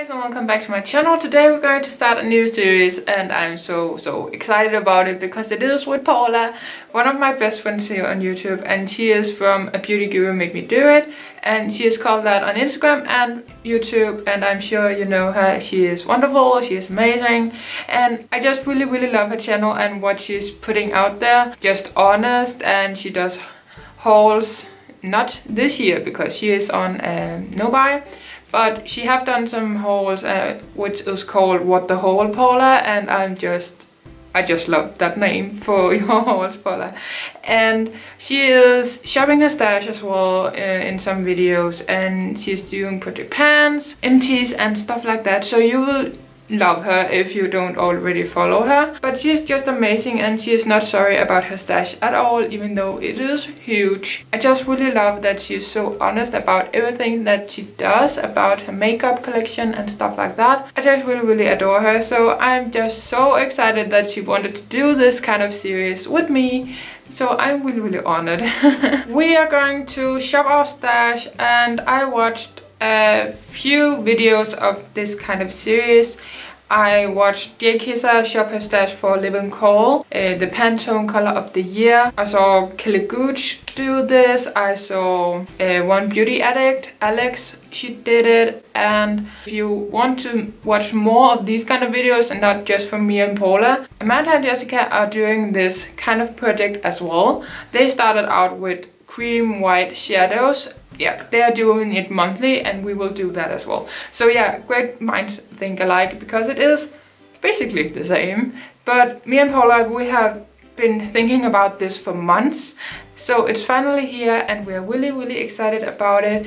guys and welcome back to my channel. Today we're going to start a new series and I'm so so excited about it because it is with Paula, one of my best friends here on YouTube and she is from A Beauty Guru Make Me Do It and she is called that on Instagram and YouTube and I'm sure you know her. She is wonderful, she is amazing and I just really really love her channel and what she's putting out there. Just honest and she does hauls, not this year because she is on uh, Nobuy but she have done some hauls uh, which is called What the Haul Paula and I'm just I just love that name for your hauls Paula. And she is shopping her stash as well uh, in some videos and she's doing project pants, empties and stuff like that. So you will love her if you don't already follow her. But she is just amazing and she is not sorry about her stash at all, even though it is huge. I just really love that she is so honest about everything that she does, about her makeup collection and stuff like that. I just really, really adore her. So I'm just so excited that she wanted to do this kind of series with me. So I'm really, really honored. we are going to shop our stash and I watched a few videos of this kind of series. I watched Jkissa shop her stash for Living Coral, uh, the Pantone color of the year. I saw Kelly Gooch do this. I saw uh, OneBeautyAddict, Alex, she did it. And if you want to watch more of these kind of videos and not just from me and Paula, Amanda and Jessica are doing this kind of project as well. They started out with cream white shadows yeah, they are doing it monthly and we will do that as well. So yeah, great minds think alike because it is basically the same. But me and Paula, we have been thinking about this for months. So it's finally here and we're really, really excited about it.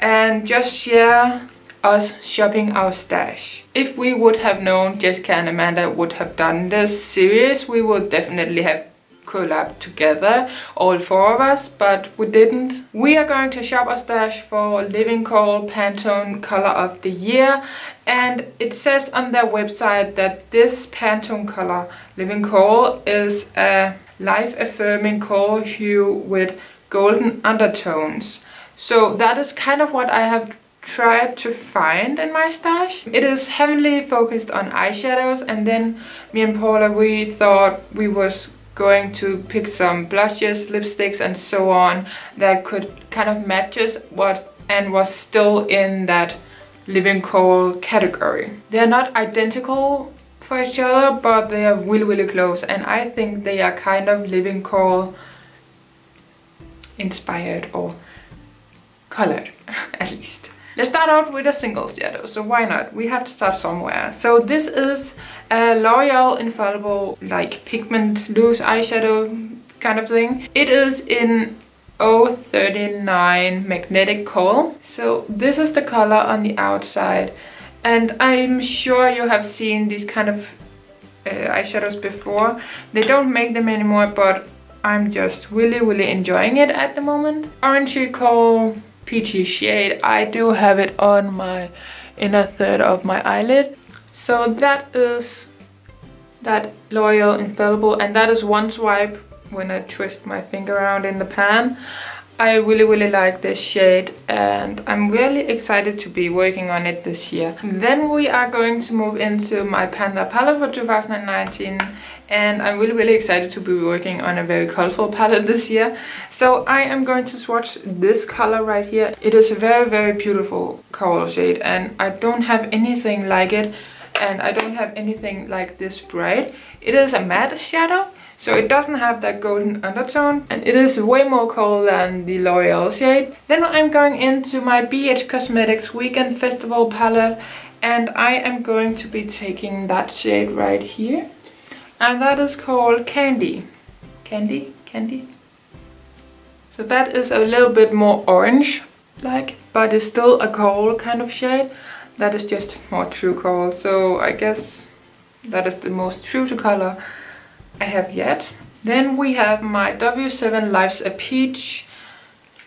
And just share us shopping our stash. If we would have known Jessica and Amanda would have done this series, we would definitely have collab together, all four of us, but we didn't. We are going to shop our stash for Living Coral Pantone Color of the Year and it says on their website that this Pantone color, Living Coral, is a life-affirming coal hue with golden undertones. So that is kind of what I have tried to find in my stash. It is heavily focused on eyeshadows and then me and Paula we thought we was going to pick some blushes, lipsticks and so on that could kind of matches what and was still in that living coral category. They're not identical for each other but they are really really close and I think they are kind of living coral inspired or colored at least. Let's start out with a single shadow, so why not? We have to start somewhere. So this is a L'Oreal Infallible like pigment loose eyeshadow kind of thing. It is in 039 Magnetic Coal. So this is the color on the outside. And I'm sure you have seen these kind of uh, eyeshadows before. They don't make them anymore, but I'm just really, really enjoying it at the moment. Orangey Coal peachy shade. I do have it on my inner third of my eyelid. So that is that L'Oreal Infallible and that is one swipe when I twist my finger around in the pan. I really really like this shade and I'm really excited to be working on it this year. Then we are going to move into my Panda palette for 2019 and I'm really really excited to be working on a very colorful palette this year. So I am going to swatch this color right here. It is a very very beautiful color shade and I don't have anything like it and I don't have anything like this bright. It is a matte shadow so it doesn't have that golden undertone and it is way more cool than the L'Oreal shade. Then I'm going into my BH Cosmetics Weekend Festival palette and I am going to be taking that shade right here. And that is called Candy. Candy? Candy? So that is a little bit more orange like, but it's still a coal kind of shade. That is just more true coal. So I guess that is the most true to color I have yet. Then we have my W7 Life's a Peach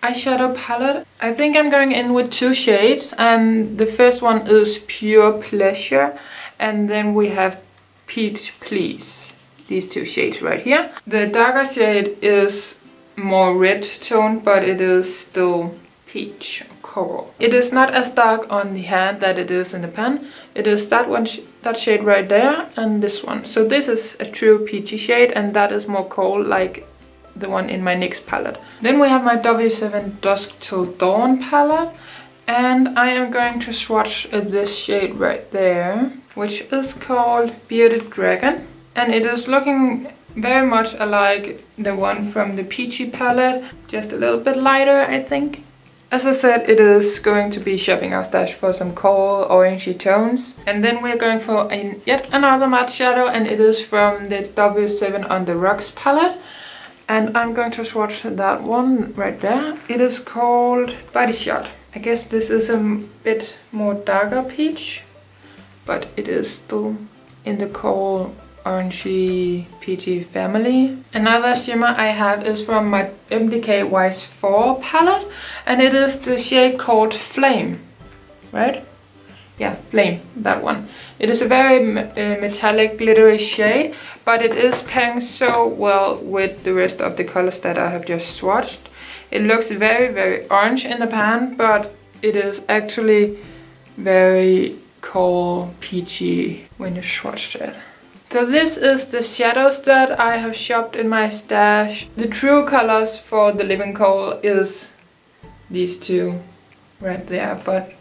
eyeshadow palette. I think I'm going in with two shades and the first one is Pure Pleasure and then we have Peach Please. These two shades right here. The darker shade is more red tone but it is still peach coral. It is not as dark on the hand that it is in the pan. It is that one, sh that shade right there and this one. So this is a true peachy shade and that is more coal like the one in my NYX palette. Then we have my W7 Dusk Till Dawn palette and I am going to swatch this shade right there which is called Bearded Dragon and it is looking very much alike the one from the Peachy palette, just a little bit lighter I think. As I said, it is going to be shopping our stash for some coal orangey tones. And then we're going for yet another matte shadow and it is from the W7 on the Rocks palette. And I'm going to swatch that one right there. It is called Body Shot. I guess this is a bit more darker peach, but it is still in the coal orangey peachy family. Another shimmer I have is from my MDK Wise 4 palette and it is the shade called Flame, right? Yeah, Flame, that one. It is a very uh, metallic glittery shade but it is pairing so well with the rest of the colors that I have just swatched. It looks very very orange in the pan but it is actually very cool peachy when you swatch it. So this is the shadows that I have shopped in my stash. The true colors for the Living Coral is these two right there. But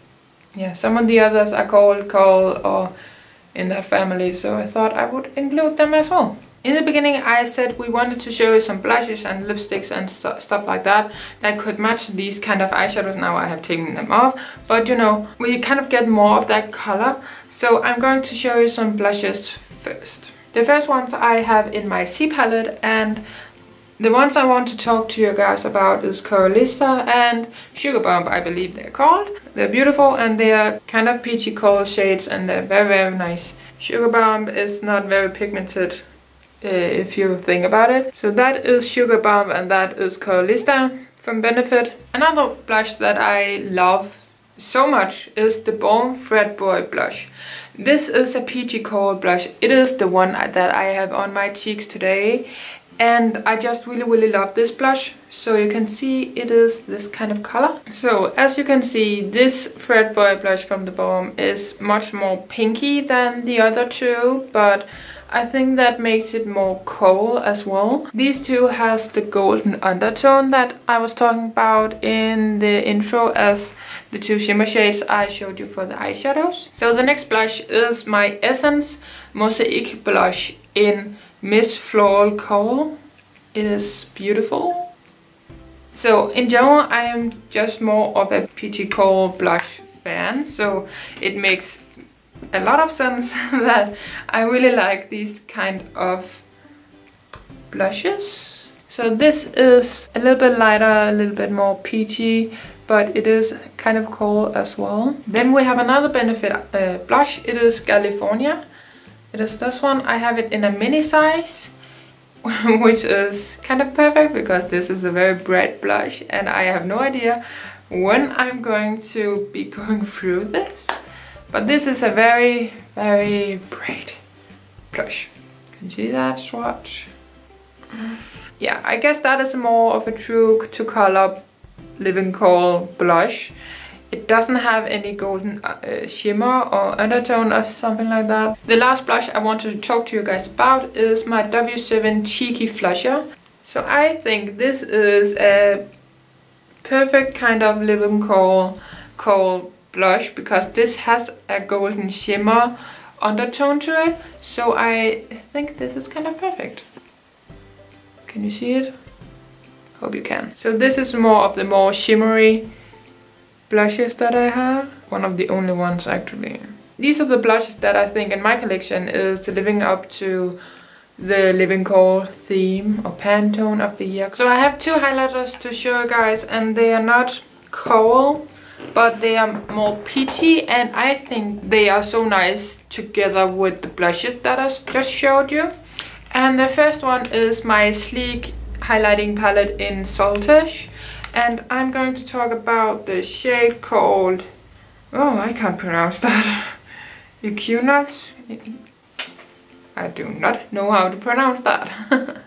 yeah, some of the others are called coal or in their family. So I thought I would include them as well. In the beginning I said we wanted to show you some blushes and lipsticks and st stuff like that that could match these kind of eyeshadows. Now I have taken them off. But you know, we kind of get more of that color. So I'm going to show you some blushes first. The first ones I have in my C palette and the ones I want to talk to you guys about is Coralista and Sugar Bomb, I believe they're called. They're beautiful and they are kind of peachy coal shades and they're very, very nice. Sugar Bomb is not very pigmented uh, if you think about it. So that is Sugar Bomb and that is Coralista from Benefit. Another blush that I love so much is the Balm Frat Boy blush. This is a peachy coal blush. It is the one that I have on my cheeks today. And I just really, really love this blush. So you can see it is this kind of color. So as you can see, this Frat Boy blush from the Balm is much more pinky than the other two. But I think that makes it more coal as well. These two has the golden undertone that I was talking about in the intro as the two shimmer shades I showed you for the eyeshadows. So the next blush is my Essence Mosaic Blush in Miss Floral Coal. It is beautiful. So in general I am just more of a peachy coal blush fan so it makes a lot of sense that I really like these kind of blushes. So this is a little bit lighter, a little bit more peachy, but it is kind of cool as well. Then we have another Benefit uh, blush. It is California. It is this one. I have it in a mini size, which is kind of perfect because this is a very bright blush and I have no idea when I'm going to be going through this. But this is a very, very bright blush. Can you see that swatch? Yeah, I guess that is more of a true to color Living Coral blush. It doesn't have any golden uh, shimmer or undertone or something like that. The last blush I wanted to talk to you guys about is my W7 Cheeky Flusher. So I think this is a perfect kind of Living Coral, coal blush because this has a golden shimmer undertone to it. So I think this is kind of perfect. Can you see it? Hope you can. So this is more of the more shimmery blushes that I have. One of the only ones actually. These are the blushes that I think in my collection is living up to the Living Coral theme or Pantone of the year. So I have two highlighters to show you guys and they are not coal but they are more peachy and I think they are so nice together with the blushes that I just showed you. And the first one is my sleek highlighting palette in Solstice and I'm going to talk about the shade called, oh I can't pronounce that, Equinox? I do not know how to pronounce that.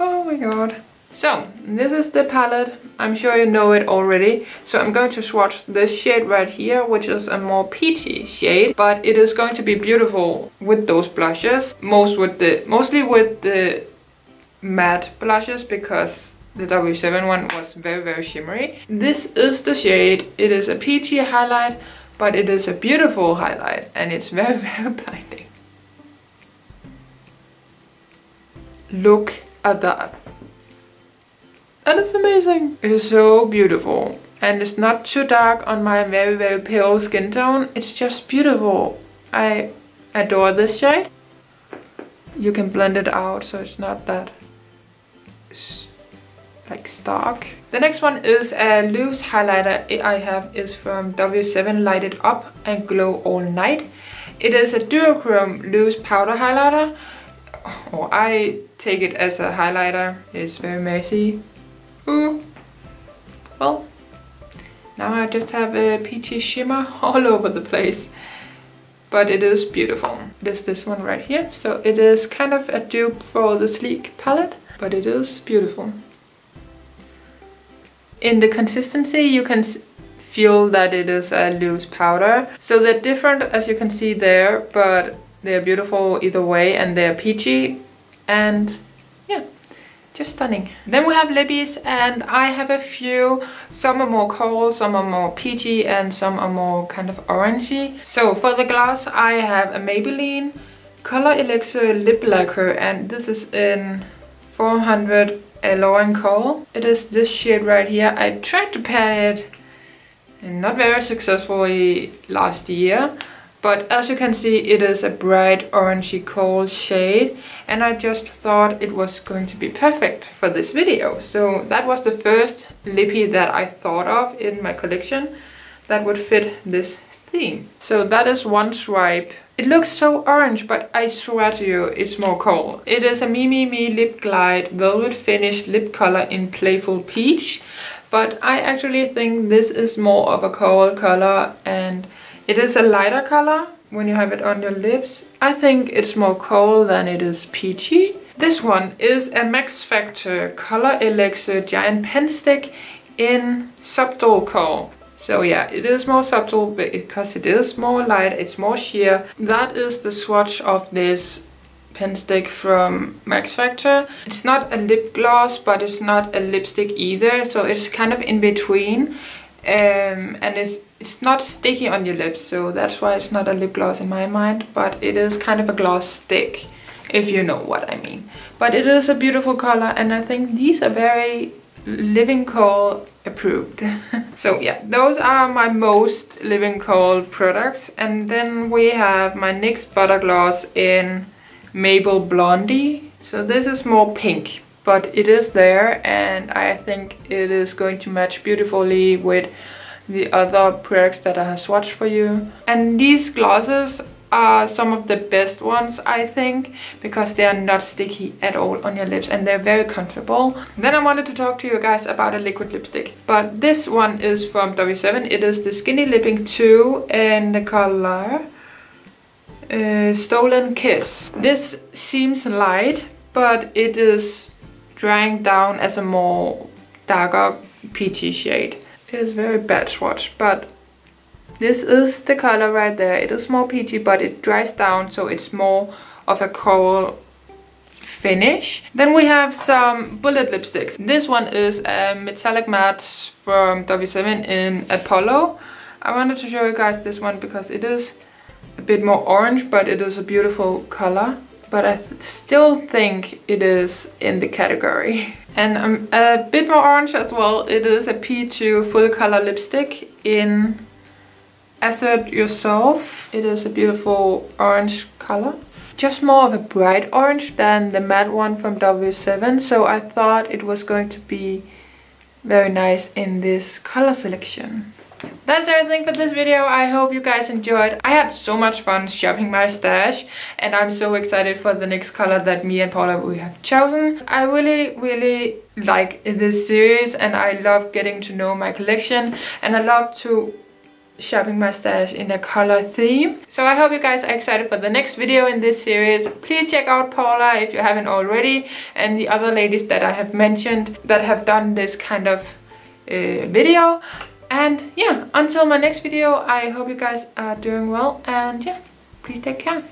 oh my god. So, this is the palette. I'm sure you know it already. So I'm going to swatch this shade right here, which is a more peachy shade. But it is going to be beautiful with those blushes. Most with the, mostly with the matte blushes because the W7 one was very, very shimmery. This is the shade. It is a peachy highlight, but it is a beautiful highlight. And it's very, very blinding. Look at that. And it's amazing. It is so beautiful. And it's not too dark on my very, very pale skin tone. It's just beautiful. I adore this shade. You can blend it out so it's not that like stark. The next one is a loose highlighter I have is from W7 Light It Up and Glow All Night. It is a duochrome loose powder highlighter. Or I take it as a highlighter. It's very messy Ooh. Well, now I just have a peachy shimmer all over the place. But it is beautiful. There's this one right here. So it is kind of a dupe for the Sleek palette. But it is beautiful. In the consistency you can feel that it is a loose powder. So they're different as you can see there. But they're beautiful either way and they're peachy. And just stunning. Then we have lippies and I have a few. Some are more coral, some are more peachy and some are more kind of orangey. So for the glass I have a Maybelline Color Elixir Lip Lacquer and this is in 400 Lauren Coral. It is this shade right here. I tried to pan it not very successfully last year but as you can see it is a bright orangey cold shade and I just thought it was going to be perfect for this video. So that was the first lippy that I thought of in my collection that would fit this theme. So that is one swipe. It looks so orange, but I swear to you, it's more cold. It is a Mimi Me Lip Glide Velvet Finish Lip Color in Playful Peach. But I actually think this is more of a cold color and it is a lighter color when you have it on your lips. I think it's more cold than it is peachy. This one is a Max Factor Color Elixir Giant Pen Stick in Subtle Coral. So yeah, it is more subtle because it is more light, it's more sheer. That is the swatch of this pen stick from Max Factor. It's not a lip gloss, but it's not a lipstick either, so it's kind of in between. Um, and it's it's not sticky on your lips so that's why it's not a lip gloss in my mind but it is kind of a gloss stick if you know what I mean. But it is a beautiful color and I think these are very Living Coral approved. So yeah those are my most Living Coral products and then we have my NYX butter gloss in Maple Blondie. So this is more pink but it is there and I think it is going to match beautifully with the other products that I have swatched for you. And these glosses are some of the best ones I think because they are not sticky at all on your lips and they're very comfortable. Then I wanted to talk to you guys about a liquid lipstick but this one is from W7. It is the Skinny Lipping 2 in the color uh, Stolen Kiss. This seems light but it is drying down as a more darker peachy shade. It is very bad swatch, but this is the color right there. It is more peachy, but it dries down, so it's more of a coral finish. Then we have some bullet lipsticks. This one is a metallic matte from W7 in Apollo. I wanted to show you guys this one because it is a bit more orange, but it is a beautiful color but I still think it is in the category. And um, a bit more orange as well. It is a P2 full color lipstick in Assert Yourself. It is a beautiful orange color. Just more of a bright orange than the matte one from W7. So I thought it was going to be very nice in this color selection. That's everything for this video. I hope you guys enjoyed. I had so much fun shopping my stash and I'm so excited for the next color that me and Paula we have chosen. I really, really like this series and I love getting to know my collection and I love to shopping my stash in a color theme. So I hope you guys are excited for the next video in this series. Please check out Paula if you haven't already and the other ladies that I have mentioned that have done this kind of uh, video and yeah until my next video i hope you guys are doing well and yeah please take care.